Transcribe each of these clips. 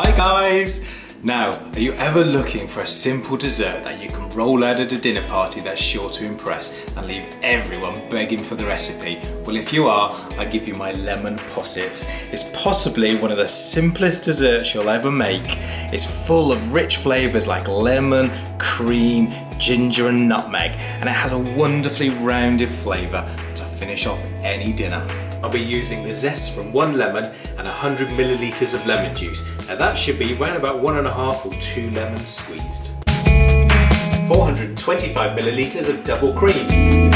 Hi guys! Now, are you ever looking for a simple dessert that you can roll out at a dinner party that's sure to impress and leave everyone begging for the recipe? Well, if you are, I give you my lemon posset. It's possibly one of the simplest desserts you'll ever make. It's full of rich flavors like lemon, cream, ginger and nutmeg, and it has a wonderfully rounded flavor to finish off any dinner. I'll be using the zest from one lemon and 100 milliliters of lemon juice. Now that should be around about one and a half or two lemons squeezed. 425 milliliters of double cream.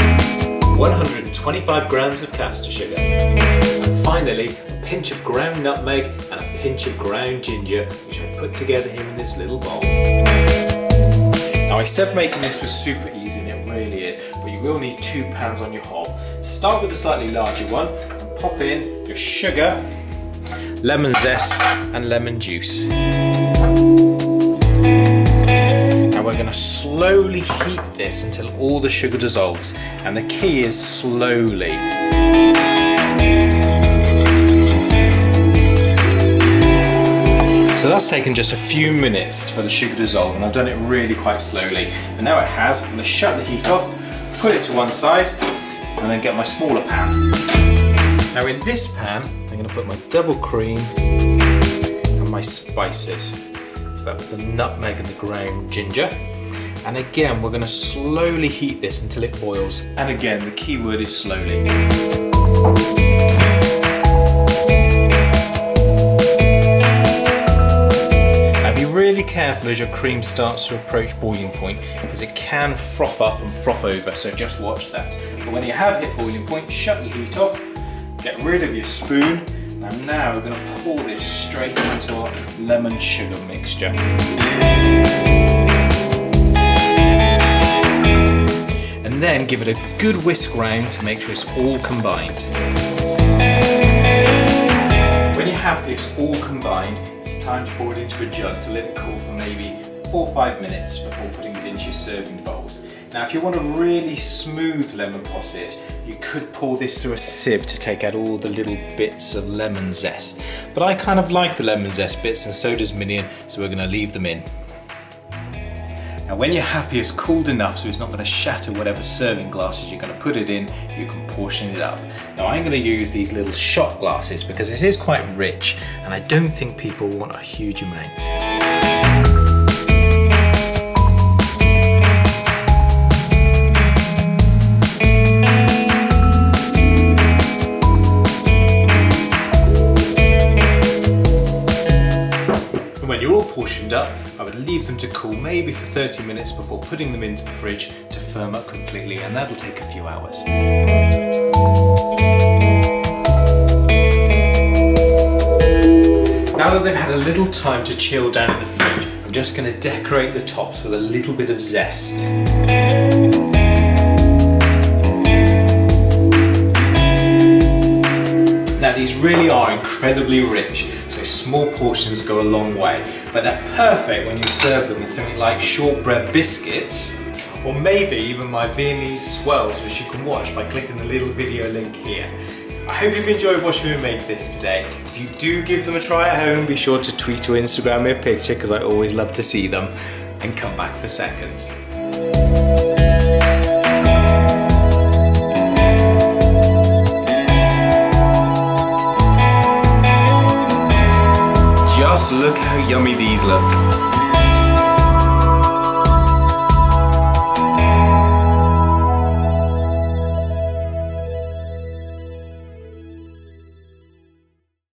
125 grams of caster sugar. And finally, a pinch of ground nutmeg and a pinch of ground ginger, which I put together here in this little bowl. Now I said making this was super easy and it really is, but you will need two pans on your hob. Start with the slightly larger one and pop in your sugar, lemon zest and lemon juice. Now we're going to slowly heat this until all the sugar dissolves and the key is slowly. So that's taken just a few minutes for the sugar to dissolve and I've done it really quite slowly. And now it has, I'm gonna shut the heat off, put it to one side and then get my smaller pan. Now in this pan, I'm gonna put my double cream and my spices. So that's the nutmeg and the ground ginger. And again, we're gonna slowly heat this until it boils. And again, the key word is slowly. As your cream starts to approach boiling point because it can froth up and froth over, so just watch that. But when you have hit boiling point, shut your heat off, get rid of your spoon, and now we're going to pour this straight into our lemon sugar mixture. And then give it a good whisk round to make sure it's all combined. It's all combined, it's time to pour it into a jug to let it cool for maybe four or five minutes before putting it into your serving bowls. Now if you want a really smooth lemon posset, you could pour this through a sieve to take out all the little bits of lemon zest. But I kind of like the lemon zest bits and so does Minion, so we're gonna leave them in. When you're happy it's cooled enough so it's not going to shatter whatever serving glasses you're going to put it in, you can portion it up. Now I'm going to use these little shot glasses because this is quite rich and I don't think people want a huge amount. When you're all portioned up, I would leave them to cool maybe for 30 minutes before putting them into the fridge to firm up completely and that'll take a few hours. Now that they've had a little time to chill down in the fridge, I'm just going to decorate the tops with a little bit of zest. Now these really are incredibly rich small portions go a long way, but they're perfect when you serve them with something like shortbread biscuits, or maybe even my Viennese swirls, which you can watch by clicking the little video link here. I hope you've enjoyed watching me make this today. If you do give them a try at home, be sure to tweet or Instagram me a picture because I always love to see them, and come back for seconds. Just look how yummy these look.